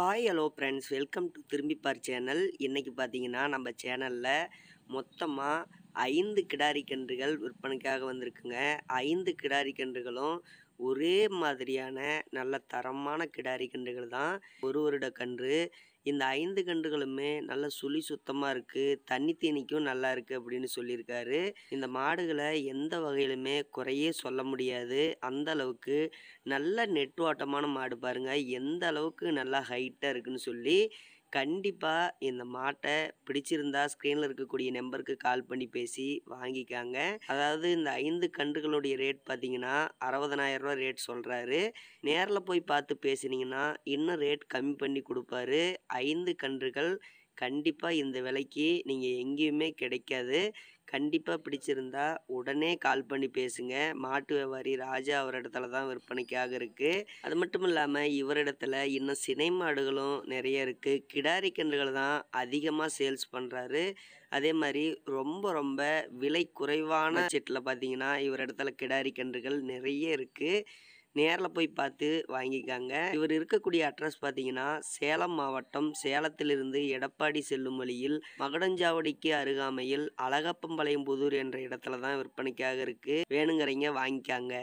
Hi hello friends welcome to திரும்பிப்பார் channel இன்றைக்கி பார்த்தீங்கன்னா நம்ம சேனலில் மொத்தமாக ஐந்து கிடாரி கன்றுகள் விற்பனைக்காக வந்திருக்குங்க. ஐந்து கிடாரி கன்றுகளும் ஒரே மாதிரியான நல்ல தரமான கிடாரி கன்றுகள் தான். ஒரு வருட கன்று. இந்த ஐந்து கன்றுகளுமே நல்ல சுழி சுத்தமாக இருக்குது தண்ணி தீனிக்கும் நல்லா இருக்குது அப்படின்னு சொல்லியிருக்காரு. இந்த மாடுகளை எந்த வகையிலுமே குறையே சொல்ல முடியாது. அந்த அளவுக்கு நல்ல நெட்வாட்டமான மாடு பாருங்க. எந்த அளவுக்கு நல்லா ஹைட்டாக இருக்குன்னு சொல்லி கண்டிப்பாக இந்த மாட்டை பிடிச்சிருந்தா ஸ்க்ரீனில் இருக்கக்கூடிய நம்பருக்கு கால் பண்ணி பேசி வாங்கிக்காங்க. அதாவது இந்த ஐந்து கன்றுகளுடைய ரேட் பார்த்தீங்கன்னா அறுபதனாயிரம் ரூபா ரேட் சொல்கிறாரு நேரில் போய் பார்த்து பேசுனீங்கன்னா இன்னும் ரேட் கம்மி பண்ணி கொடுப்பாரு. ஐந்து கன்றுகள் கண்டிப்பாக இந்த விலைக்கு நீங்கள் எங்கேயுமே கிடைக்காது. கண்டிப்பாக பிடிச்சிருந்தா உடனே கால் பண்ணி பேசுங்க. மாட்டு வியாபாரி ராஜா அவரிடத்துல தான் விற்பனைக்காக இருக்குது அது மட்டும் இல்லாமல் இவரிடத்துல இன்னும் சினை மாடுகளும் நிறைய இருக்குது கிடாரி கன்றுகள் தான் அதிகமாக சேல்ஸ் பண்ணுறாரு அதே மாதிரி ரொம்ப ரொம்ப விலை குறைவான செட்டில் பார்த்தீங்கன்னா இவரிடத்துல கிடாரி கன்றுகள் நிறைய இருக்குது நேரில் போய் பார்த்து வாங்கிக்காங்க. இவர் இருக்கக்கூடிய அட்ரஸ் பார்த்தீங்கன்னா சேலம் மாவட்டம் சேலத்திலிருந்து எடப்பாடி செல்லும் வழியில் மகடஞ்சாவடிக்கு அருகாமையில் அழகப்பம்பாளையம் புதூர் என்ற இடத்துல தான் விற்பனைக்காக இருக்குது வேணுங்கிறீங்க வாங்கிக்காங்க.